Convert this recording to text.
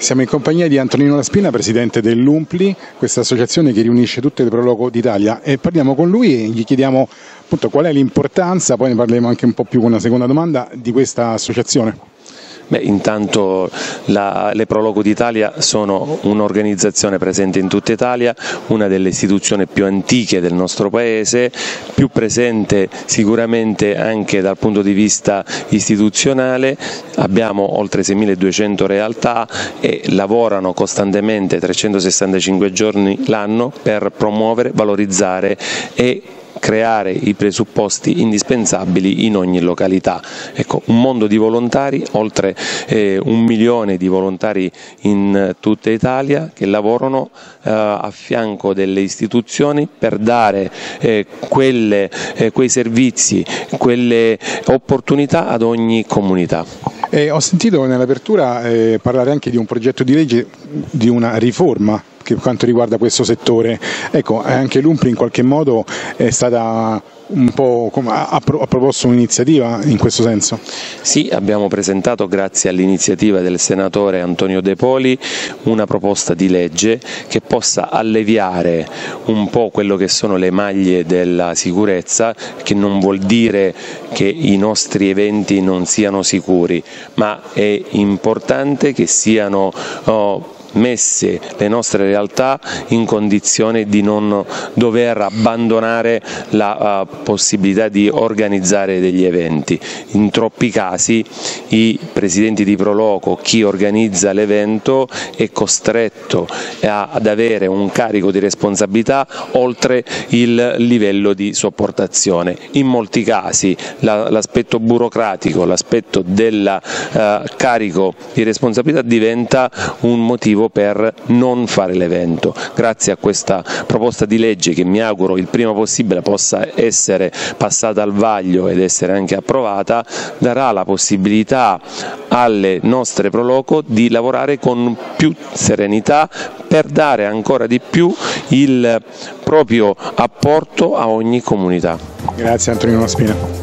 siamo in compagnia di Antonino Laspina, presidente dell'UMPLI, questa associazione che riunisce tutte le Prologo d'Italia e parliamo con lui e gli chiediamo appunto qual è l'importanza, poi ne parleremo anche un po' più con una seconda domanda, di questa associazione. Beh, intanto la, le Prologo d'Italia sono un'organizzazione presente in tutta Italia, una delle istituzioni più antiche del nostro Paese, più presente sicuramente anche dal punto di vista istituzionale, abbiamo oltre 6.200 realtà e lavorano costantemente 365 giorni l'anno per promuovere, valorizzare e creare i presupposti indispensabili in ogni località. Ecco, un mondo di volontari, oltre eh, un milione di volontari in tutta Italia che lavorano eh, a fianco delle istituzioni per dare eh, quelle, eh, quei servizi, quelle opportunità ad ogni comunità. Eh, ho sentito nell'apertura eh, parlare anche di un progetto di legge di una riforma per quanto riguarda questo settore. Ecco, anche l'UMPRI in qualche modo è stata un po' ha, proposto un'iniziativa in questo senso? Sì, abbiamo presentato grazie all'iniziativa del senatore Antonio De Poli una proposta di legge che possa alleviare un po' quello che sono le maglie della sicurezza, che non vuol dire che i nostri eventi non siano sicuri, ma è importante che siano oh, messe le nostre realtà in condizione di non dover abbandonare la uh, possibilità di organizzare degli eventi. In troppi casi i presidenti di Proloco, chi organizza l'evento è costretto a, ad avere un carico di responsabilità oltre il livello di sopportazione. In molti casi la, l'aspetto burocratico, l'aspetto del uh, carico di responsabilità diventa un motivo motivo per non fare l'evento. Grazie a questa proposta di legge che mi auguro il prima possibile possa essere passata al vaglio ed essere anche approvata, darà la possibilità alle nostre Proloco di lavorare con più serenità per dare ancora di più il proprio apporto a ogni comunità. Grazie Antonino Maspina.